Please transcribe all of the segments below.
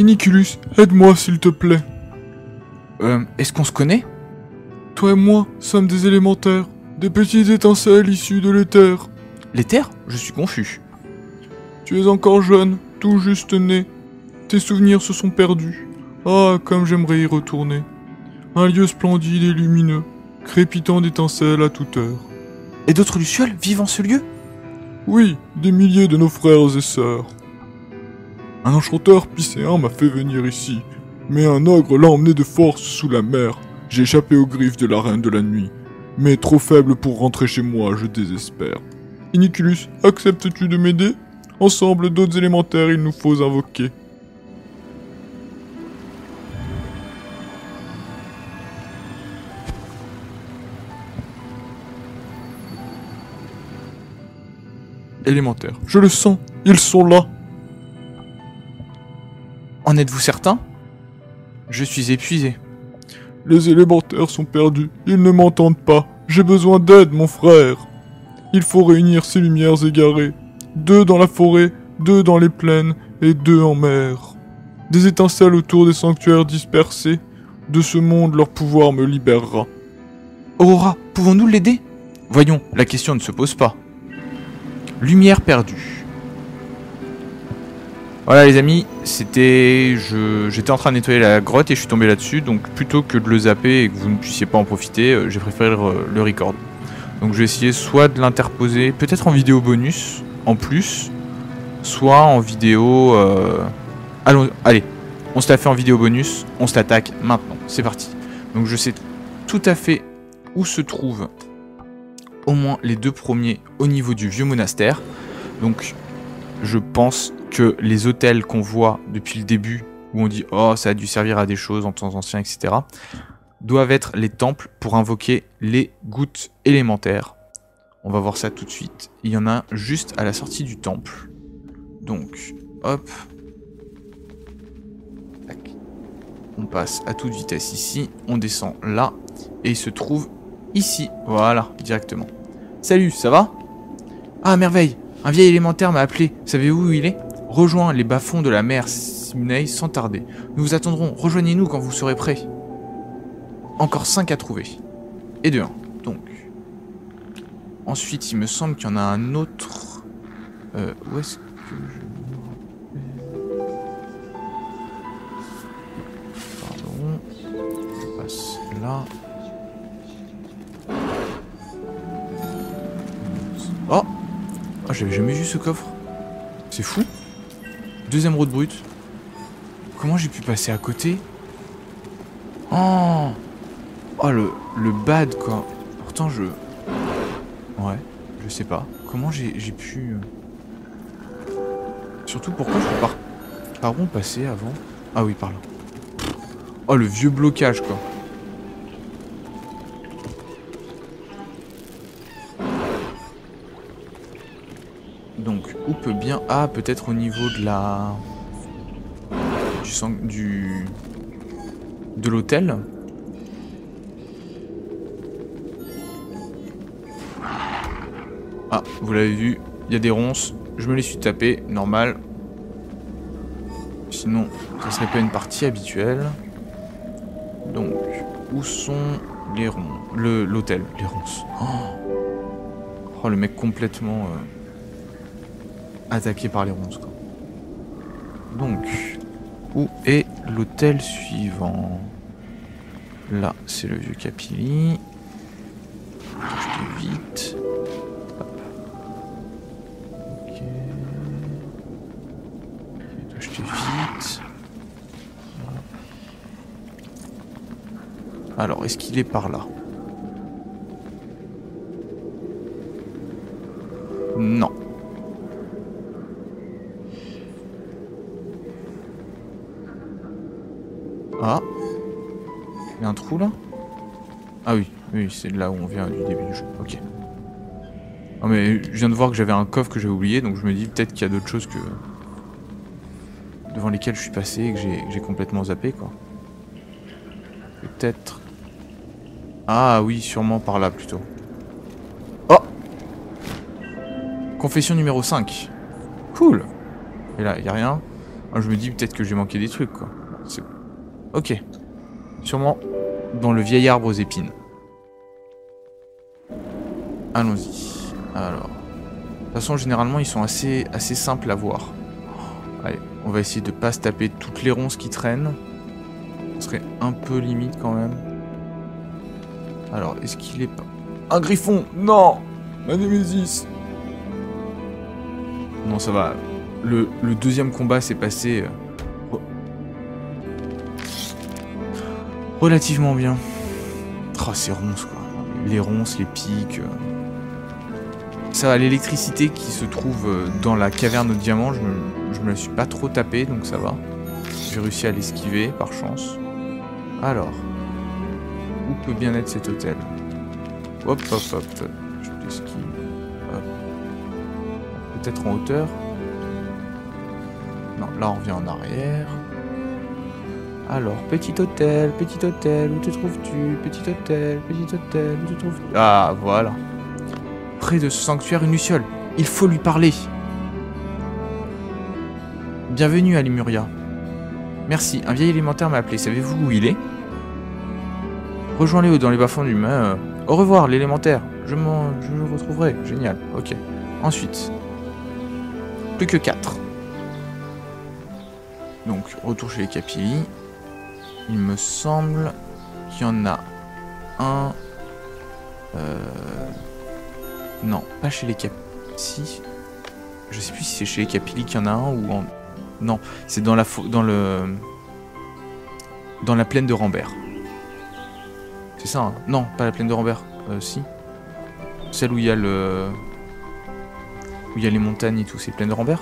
Iniculus, aide-moi s'il te plaît. Euh, est-ce qu'on se connaît? Toi et moi sommes des élémentaires, des petites étincelles issues de l'éther. L'éther Je suis confus. Tu es encore jeune, tout juste né. Tes souvenirs se sont perdus. Ah, comme j'aimerais y retourner. Un lieu splendide et lumineux, crépitant d'étincelles à toute heure. Et d'autres lucioles vivent en ce lieu? Oui, des milliers de nos frères et sœurs. Un enchanteur piscéen m'a fait venir ici, mais un ogre l'a emmené de force sous la mer. J'ai échappé aux griffes de la reine de la nuit, mais trop faible pour rentrer chez moi, je désespère. Iniculus, acceptes-tu de m'aider? Ensemble d'autres élémentaires, il nous faut invoquer. Élémentaire, je le sens, ils sont là. En êtes-vous certain? Je suis épuisé. Les élémentaires sont perdus, ils ne m'entendent pas. J'ai besoin d'aide, mon frère. Il faut réunir ces lumières égarées. Deux dans la forêt, deux dans les plaines et deux en mer. Des étincelles autour des sanctuaires dispersés. De ce monde, leur pouvoir me libérera. Aurora, pouvons-nous l'aider? Voyons, la question ne se pose pas. Lumière perdue. Voilà les amis, c'était... J'étais en train de nettoyer la grotte et je suis tombé là-dessus, donc plutôt que de le zapper et que vous ne puissiez pas en profiter, euh, j'ai préféré le, record. Donc je vais essayer soit de l'interposer, peut-être en vidéo bonus, en plus, soit en vidéo... Euh... Allons, allez, on se la fait en vidéo bonus, on se l'attaque maintenant, c'est parti. Donc je sais tout à fait où se trouvent au moins les deux premiers au niveau du vieux monastère. Donc je pense que les hôtels qu'on voit depuis le début, où on dit oh ça a dû servir à des choses en temps ancien, etc., doivent être les temples pour invoquer les gouttes élémentaires. On va voir ça tout de suite. Il y en a juste à la sortie du temple. Donc, hop. On passe à toute vitesse ici. On descend là. Et il se trouve ici. Voilà, directement. Salut, ça va? Ah, merveille Un vieil élémentaire m'a appelé. Savez-vous où il est? Rejoins les bas-fonds de la mer Simnei sans tarder. Nous vous attendrons. Rejoignez-nous quand vous serez prêts. Encore 5 à trouver. Et de 1. Donc. Ensuite, il me semble qu'il y en a un autre. Euh, où est-ce que je. Pardon. On passe là. Oh Oh, j'avais jamais vu ce coffre. C'est fou. Deuxième route brute. Comment j'ai pu passer à côté Oh Oh, le, le bad, quoi. Pourtant, je... Ouais, je sais pas. Comment j'ai pu... euh, Surtout, pourquoi je peux par... Par où passait avant? Ah oui, par là. Oh, le vieux blocage, quoi. Ah, peut-être au niveau de la... Du sang... Du... De l'hôtel Ah, vous l'avez vu, il y a des ronces. Je me les suis tapés, normal. Sinon, ça serait pas une partie habituelle. Donc, où sont les ronces Le L'hôtel, les ronces? Oh. Oh, le mec complètement euh, attaqué par les ronces. Donc, où est l'hôtel suivant? Là, c'est le vieux. Hop. Ok. Vite. Alors, est-ce qu'il est par là? Non. Y Ah oui, oui, c'est là où on vient du début du jeu. Ok. Ah mais je viens de voir que j'avais un coffre que j'avais oublié, donc je me dis peut-être qu'il y a d'autres choses que... Devant lesquelles je suis passé et que j'ai complètement zappé, quoi. Peut-être... Ah oui, sûrement par là, plutôt. Oh Confession numéro 5. Cool Et là, il a rien. Moi, je me dis peut-être que j'ai manqué des trucs, quoi. Ok. Sûrement dans le vieil arbre aux épines. Allons-y. Alors. De toute façon, généralement, ils sont assez, assez simples à voir. Allez, on va essayer de pas se taper toutes les ronces qui traînent. Ce serait un peu limite quand même. Alors, est-ce qu'il est pas... Un griffon Non Ma Némésis Non, ça va. Le, le deuxième combat s'est passé... Relativement bien. Oh, ces ronces, quoi. Les ronces, les pics... euh. Ça l'électricité qui se trouve euh, dans la caverne au diamant, je me, me la suis pas trop tapé, donc ça va. J'ai réussi à l'esquiver, par chance. Alors... Où peut bien être cet hôtel? Hop, hop, hop. Je l'esquive. Hop. Peut-être en hauteur? Non, là on revient en arrière. Alors, petit hôtel, petit hôtel, où te trouves-tu? Petit hôtel, petit hôtel, où te trouves-tu? Ah, voilà. Près de ce sanctuaire, une luciole. Il faut lui parler. Bienvenue à Limuria. Merci, un vieil élémentaire m'a appelé. Savez-vous où il est? Rejoins-le dans les bas-fonds du main. Au revoir, l'élémentaire. Je, m'en- retrouverai. Génial. Ok. Ensuite. Plus que 4. Donc, retour chez les Capilli. Il me semble qu'il y en a un. Euh... Non, pas chez les Cap. Si. Je sais plus si c'est chez les Capilli qu'il y en a un ou en. Non, c'est dans la dans le dans la plaine de Rambert. C'est ça hein? Non, pas la plaine de Rambert. Euh, si. Celle où il y a le où il y a les montagnes et tout, c'est plaine de Rambert?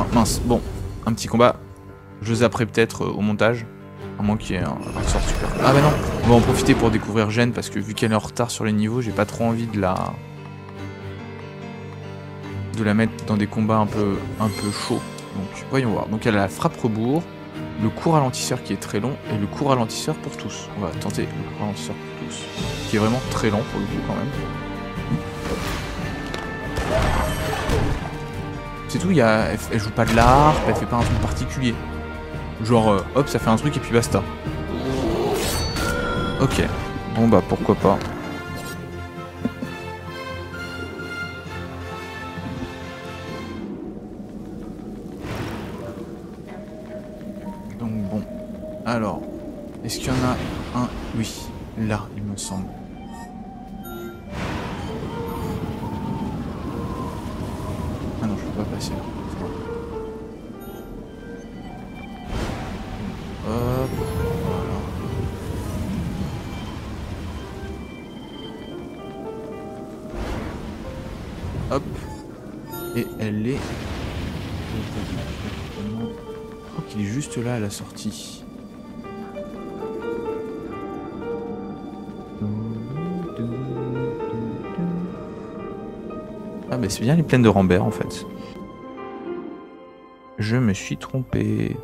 Ah mince, bon, un petit combat. Je zapperai peut-être euh, au montage. À moins qu'il y ait un ressort super. Ah bah non, on va en profiter pour découvrir Jen parce que vu qu'elle est en retard sur les niveaux, j'ai pas trop envie de la. de la mettre dans des combats un peu, un peu chauds. Donc voyons voir. Donc elle a la frappe rebours, le coup ralentisseur qui est très long et le coup ralentisseur pour tous. On va tenter le coup ralentisseur pour tous, qui est vraiment très lent pour le coup quand même. C'est tout, y a, elle, joue pas de la harpe, elle fait pas un truc particulier. Genre, euh, hop, ça fait un truc et puis basta. Ok. Bon bah pourquoi pas. Donc bon. Alors, est-ce qu'il y en a un? Oui, là, il me semble. Hop. Hop. Et elle est... Je crois qu'il est juste là à la sortie. Ah bah c'est bien les plaines de Rambert en fait. Je me suis trompé.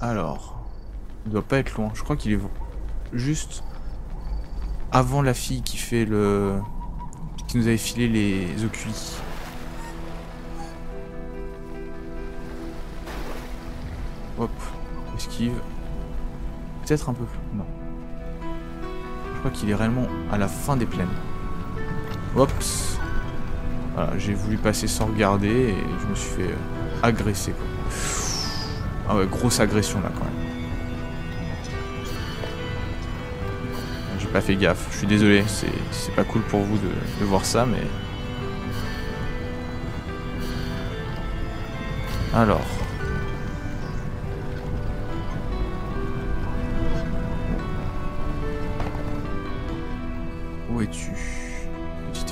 Alors, il doit pas être loin. Je crois qu'il est juste avant la fille qui fait le, qui nous avait filé les oculi. Hop, esquive. Peut-être un peu plus. Non. Je crois qu'il est réellement à la fin des plaines. Oups. Voilà, j'ai voulu passer sans regarder et je me suis fait euh, agresser. Quoi. Ah ouais, grosse agression là quand même. J'ai pas fait gaffe, je suis désolé, c'est pas cool pour vous de voir ça, mais... Alors...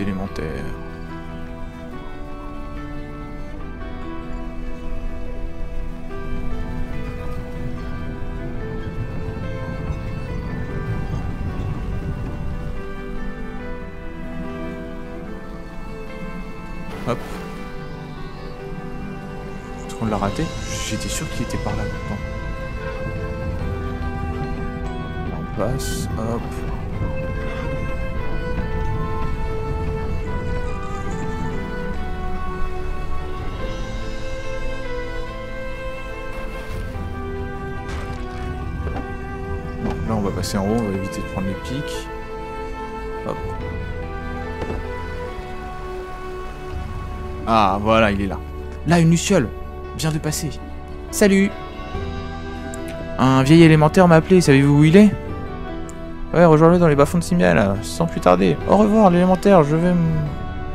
Élémentaire. Hop. qu'on l'a raté. J'étais sûr qu'il était par là. Là, on passe, hop. Va passer en haut, on va éviter de prendre les pics. Hop. Ah voilà, il est là. Là, une luciole vient de passer. Salut Un vieil élémentaire m'a appelé, savez-vous où il est? Ouais, rejoins-le dans les bas-fonds de Simial, sans plus tarder. Au revoir, l'élémentaire, je vais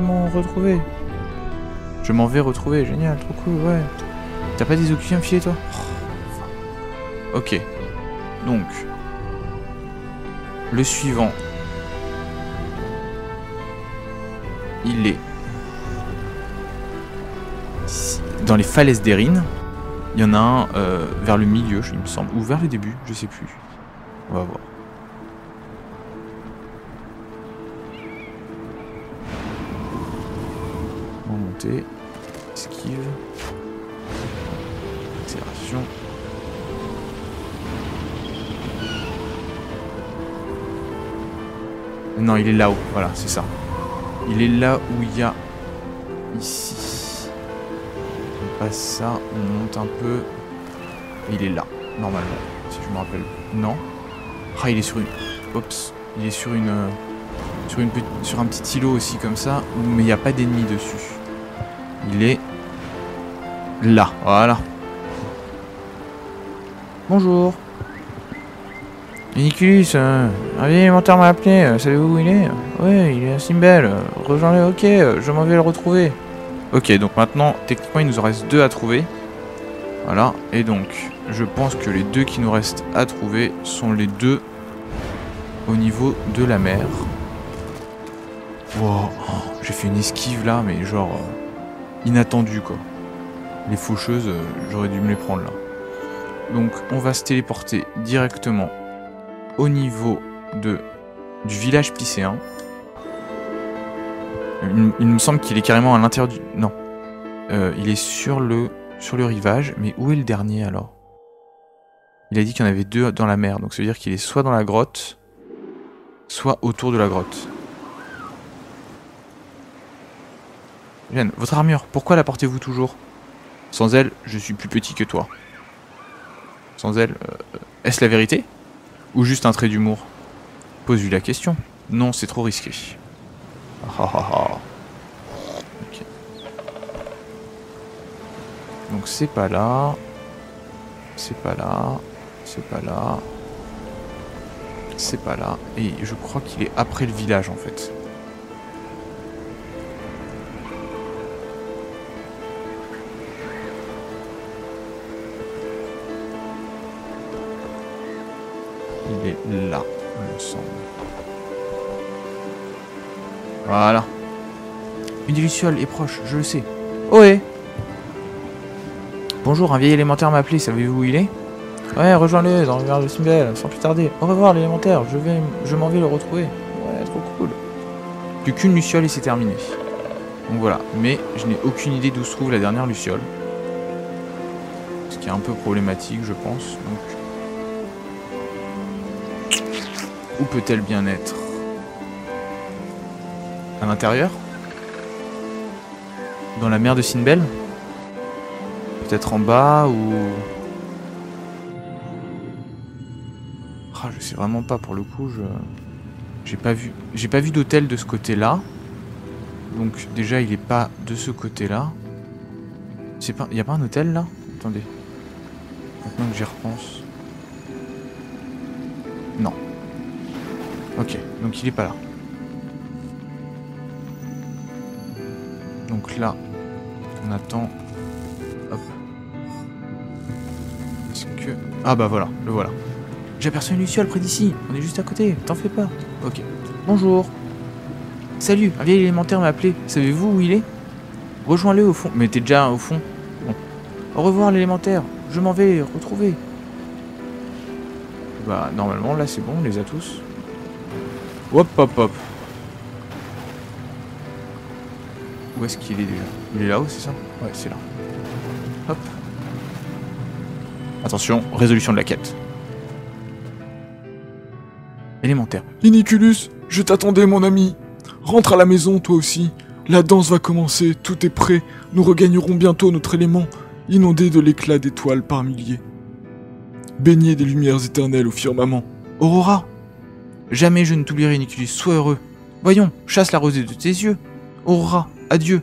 m'en retrouver. Je m'en vais retrouver, génial, trop cool, ouais. T'as pas des occupants filer, toi? Ok. Donc, le suivant, il est dans les falaises d'Erin. Il y en a un euh, vers le milieu, il me semble, ou vers le début, je sais plus. On va voir. On va monter. Esquive. Accélération. Non, il est là-haut. Voilà, c'est ça. Il est là où il y a ici. On passe ça, on monte un peu. Il est là, normalement. Si je me rappelle. Non. Ah, il est sur une. Oups. Il est sur une. euh, Sur, une, sur un petit îlot aussi, comme ça. Mais il n'y a pas d'ennemis dessus. Il est. Là, voilà. Bonjour. Niculus, euh, un vieil élémentaire m'a appelé, euh, savez-vous où il est? Ouais, il est à Simbel, euh, rejoins-le, ok, je m'en vais le retrouver. Ok, donc maintenant, techniquement, il nous en reste deux à trouver. Voilà, et donc, je pense que les deux qui nous restent à trouver sont les deux au niveau de la mer. Wow, oh, j'ai fait une esquive là, mais genre, inattendue quoi. Les faucheuses, j'aurais dû me les prendre là. Donc, on va se téléporter directement au niveau de, du village. Il, il me semble qu'il est carrément à l'intérieur du... Non. Euh, il est sur le, sur le rivage, mais où est le dernier alors? Il a dit qu'il y en avait deux dans la mer, donc ça veut dire qu'il est soit dans la grotte, soit autour de la grotte. Jeanne, votre armure, pourquoi la portez-vous toujours? Sans elle, je suis plus petit que toi. Sans elle, euh, est-ce la vérité? Ou juste un trait d'humour Pose-lui la question. Non, c'est trop risqué. Ah ah ah. Donc c'est pas là. C'est pas là. C'est pas là. C'est pas là. Et je crois qu'il est après le village en fait. Il est là, il me semble. Voilà. Une luciole est proche, je le sais. Ohé Bonjour, un vieil élémentaire m'a appelé, savez-vous où il est? Ouais, rejoins-le dans le vers de sans plus tarder. Au revoir l'élémentaire, je vais, je m'en vais le retrouver. Ouais, trop cool. Plus qu'une luciole et c'est terminé. Donc voilà, mais je n'ai aucune idée d'où se trouve la dernière luciole. Ce qui est un peu problématique, je pense. Où peut-elle bien être? À l'intérieur? Dans la mer de Sinbel? Peut-être en bas ou... Ah, je sais vraiment pas pour le coup, je... J'ai pas vu, j'ai pas vu d'hôtel de ce côté-là. Donc déjà, il est pas de ce côté-là. C'est pas, y a pas un hôtel là? Attendez. Maintenant que j'y repense. Non. Ok, donc il est pas là. Donc là, on attend. Hop. Est-ce que. Ah bah voilà, le voilà. J'aperçois une luciole près d'ici. On est juste à côté, t'en fais pas. Ok. Bonjour. Salut, un vieil élémentaire m'a appelé. Savez-vous où il est? Rejoins-le au fond. Mais t'es déjà au fond. Bon. Au revoir l'élémentaire. Je m'en vais retrouver. Bah normalement là c'est bon, on les a tous. Hop hop hop. Où est-ce qu'il est déjà? Il est là-haut, c'est ça? Ouais, c'est là. Hop. Attention, résolution de la quête. Élémentaire. Iniculus, je t'attendais mon ami. Rentre à la maison toi aussi. La danse va commencer, tout est prêt. Nous regagnerons bientôt notre élément, inondé de l'éclat d'étoiles par milliers. Baigné des lumières éternelles au firmament. Aurora Jamais je ne t'oublierai, Niculus, sois heureux. Voyons, chasse la rosée de tes yeux. Aurora, adieu.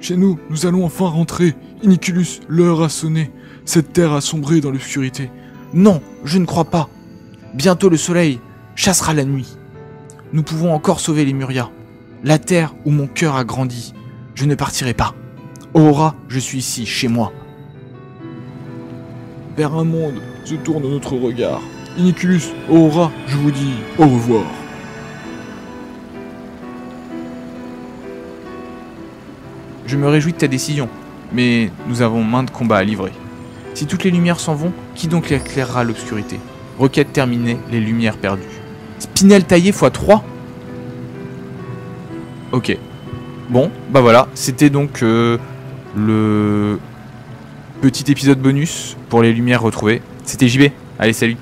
Chez nous, nous allons enfin rentrer. Iniculus, l'heure a sonné. Cette terre a sombré dans l'obscurité. Non, je ne crois pas. Bientôt le soleil chassera la nuit. Nous pouvons encore sauver les Muria. La terre où mon cœur a grandi. Je ne partirai pas. Aurora, je suis ici, chez moi. Vers un monde se tourne notre regard. Iniculus, Aurora, je vous dis au revoir. Je me réjouis de ta décision, mais nous avons main de combat à livrer. Si toutes les lumières s'en vont, qui donc éclairera l'obscurité? Requête terminée, les lumières perdues. Spinel taillé x 3 Ok. Bon, bah voilà, c'était donc euh, le petit épisode bonus pour les lumières retrouvées. C'était JB. Allez, salut